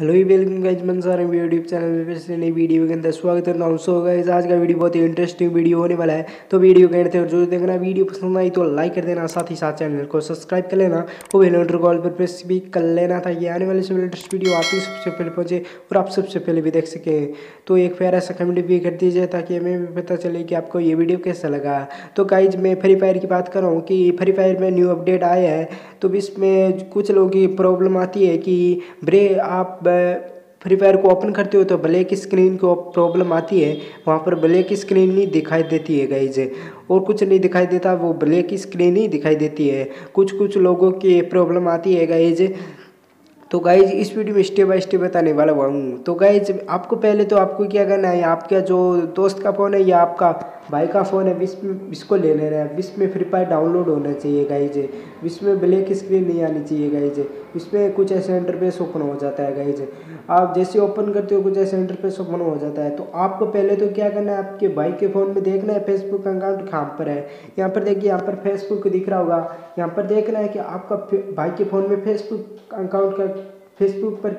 Hello ही welcome guys मन सारे YouTube channel में फिर से नई वीडियो के अंदर स्वागत करता हूँ। सो गाइज़ आज का वीडियो बहुत ही इंटरेस्टिंग वीडियो होने वाला है। तो वीडियो कहते हैं जो देखना। वीडियो पसंद आई तो लाइक कर देना, साथ ही साथ चैनल को सब्सक्राइब कर लेना वो बेल कॉल पर प्रेस भी कर लेना था ये आने वाले सब लेटेस्ट वीडियो आप ही सबसे पहले पहुँचे और आप सबसे पहले भी देख सके। तो एक प्यारा सा कमेंट भी कर दीजिए ताकि हमें भी पता चले कि आपको ये वीडियो कैसा लगा। तो गाइज़ मैं फ्री फायर की बात कर रहा हूँ कि फ्री फायर में न्यू अपडेट आया है। तो इसमें कुछ लोगों की प्रॉब्लम आती है कि ब्रे आप फ्री फायर को ओपन करते हो तो ब्लैक स्क्रीन को प्रॉब्लम आती है, वहाँ पर ब्लैक स्क्रीन नहीं दिखाई देती है गाइज़ और कुछ नहीं दिखाई देता, वो ब्लैक स्क्रीन ही दिखाई देती है। कुछ कुछ लोगों की प्रॉब्लम आती है गाइज़ तो गाइज़ इस वीडियो में स्टेप बाय स्टेप बताने वाला हूँ। तो गाइज़ आपको पहले तो आपको क्या करना है? आपका जो दोस्त का फ़ोन है या आपका भाई का फ़ोन है विश इसको ले ले लेना है। विश में फ्री फायर डाउनलोड होना चाहिए गाइज़ विश में ब्लैक स्क्रीन नहीं आनी चाहिए गाई गाइज़ इसमें कुछ ऐसे इंटरफेस ओपन हो जाता है गाइज़ आप जैसे ओपन करते हो, कुछ ऐसे इंटरफेस ओपन हो जाता है। तो आपको पहले तो क्या करना है, आपके भाई के फ़ोन में देखना है फेसबुक अकाउंट कहाँ पर है। यहाँ पर देखिए, यहाँ पर फेसबुक दिख रहा होगा। यहाँ पर देखना है कि आपका भाई के फ़ोन में फेसबुक अकाउंट का फेसबुक पर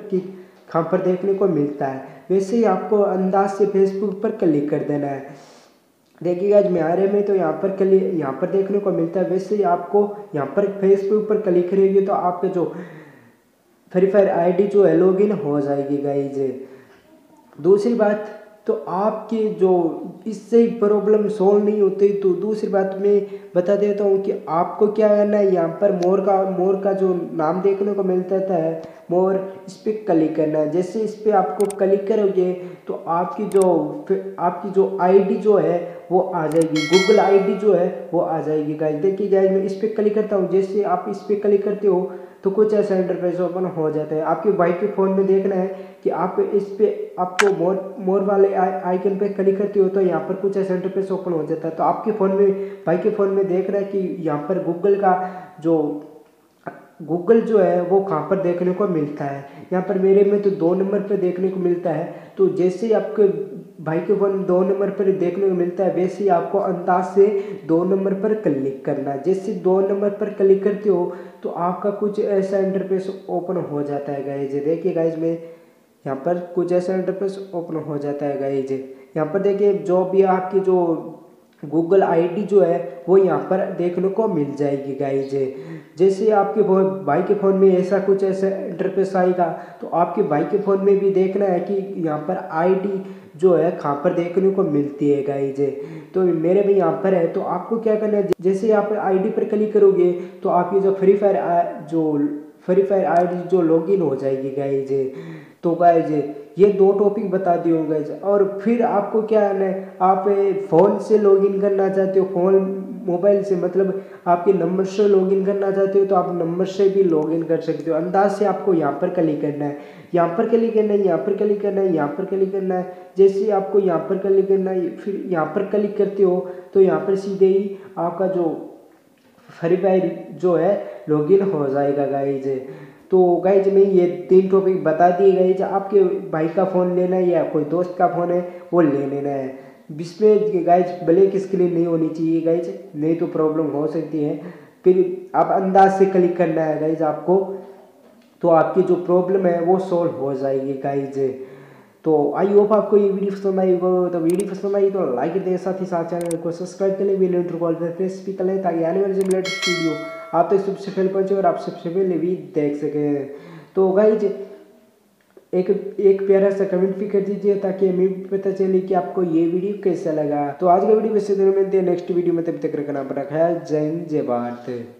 कहाँ पर देखने को मिलता है। वैसे ही आपको अंदाज से फेसबुक पर क्लिक कर देना है। देखिएगा, आज म्यारे में तो यहाँ पर क्लिक यहाँ पर देखने को मिलता है। वैसे आपको यहाँ पर फेसबुक पर क्लिक करेगी तो आपके जो फ्री फायर आईडी जो है लॉगिन हो जाएगी गाइज़ दूसरी बात तो आपके जो इससे ही प्रॉब्लम सॉल्व नहीं होती तो दूसरी बात मैं बता देता हूँ कि आपको क्या करना है? यहाँ पर मोर का मोर का जो नाम देखने को मिलता है मोर इस पर क्लिक करना है। जैसे इस पर आपको क्लिक करोगे तो आपकी जो आपकी जो आईडी जो है, वो आ जाएगी। गूगल आईडी जो है, वो आ जाएगी। गाइज़ देखिए गाइज़ मैं इस पर क्लिक करता हूँ। जैसे आप इस पर क्लिक करते हो तो कुछ ऐसा इंटरफेस ओपन हो जाता है। आपके बाइक के फ़ोन में देखना है कि आप इस पर आपको मोर मोर वाले आइकन पे क्लिक करते हो तो यहाँ पर कुछ ऐसा इंटरफेस ओपन हो जाता है। तो आपके फ़ोन में बाइक के फ़ोन में देख रहा है कि यहाँ पर गूगल का जो गूगल जो है वो कहाँ पर देखने को मिलता है? यहाँ पर मेरे में तो दो नंबर पर देखने को मिलता है तो जैसे ही आपके भाई के फ़ोन दो नंबर पर देखने को मिलता है, वैसे ही आपको अंदाज से दो नंबर पर क्लिक करना है। जैसे दो नंबर पर क्लिक करते हो तो आपका कुछ ऐसा इंटरफेस ओपन हो जाता है गाइज़ देखिए गाइज़ में यहाँ पर कुछ ऐसा इंटरफेस ओपन हो जाता है गाइज़ यहाँ पर देखिए, जो भी आपकी जो गूगल आईडी जो है, वो यहाँ पर देखने को मिल जाएगी गाइज़ जैसे आपके भाई के फ़ोन में ऐसा कुछ ऐसा इंटरफेस आएगा तो आपके भाई के फ़ोन में भी देखना है कि यहाँ पर आईडी जो है, कहाँ पर देखने को मिलती है गाइज़ तो मेरे भी यहाँ पर है तो आपको क्या करना है? जैसे आप आईडी पर क्लिक करोगे तो आपकी जो फ्री फायर जो फ्री फायर आईडी जो लॉगिन हो जाएगी गाइज़ तो गाइज़ ये दो टॉपिक बता दिए गाइज़ और फिर आपको क्या है? आप फ़ोन से लॉगिन करना चाहते हो फ़ोन मोबाइल से मतलब आपके नंबर से लॉगिन करना चाहते हो तो आप नंबर से भी लॉगिन कर सकते हो। अंदाज से आपको यहाँ पर क्लिक करना है। यहाँ पर क्लिक करना है, यहाँ पर क्लिक करना है, यहाँ पर क्लिक करना है। जैसे आपको यहाँ पर क्लिक करना है, फिर यहाँ पर क्लिक करते हो तो यहाँ पर सीधे ही आपका जो फ्री फायर जो है लॉगिन हो जाएगा गाइज़ तो गाइज़ में ये तीन टॉपिक बता दिए गाइज़ आपके भाई का फ़ोन लेना है या कोई दोस्त का फ़ोन है, वो ले लेना है। जिसमें गाइज़ ब्लैक स्क्रीन नहीं होनी चाहिए गाइज़ नहीं तो प्रॉब्लम हो सकती है। फिर आप अंदाज से क्लिक करना है गाइज़ आपको। तो आपकी जो प्रॉब्लम है, वो सॉल्व हो जाएगी गाइज़ तो आई होप आपको ये वीडियो पसंद आई हो तो वीडियो पसंद आई तो लाइक दें, साथ ही साथ चैनल को सब्सक्राइब कर वीडियो कॉल पर प्रेस भी कर लें, ताकि आने वाले जो लेटेस्ट वीडियो आप तक सबसे पहले पहुँचे और आप सबसे पहले भी देख सकें। तो गाइज़ एक एक प्यारा सा कमेंट भी कर दीजिए, ताकि हमें भी पता चले कि आपको ये वीडियो कैसा लगा। तो आज का वीडियो वैसे मिलते हैं नेक्स्ट वीडियो में तब तक रखना, अपना ख्याल, जय हिंद, जय भारत।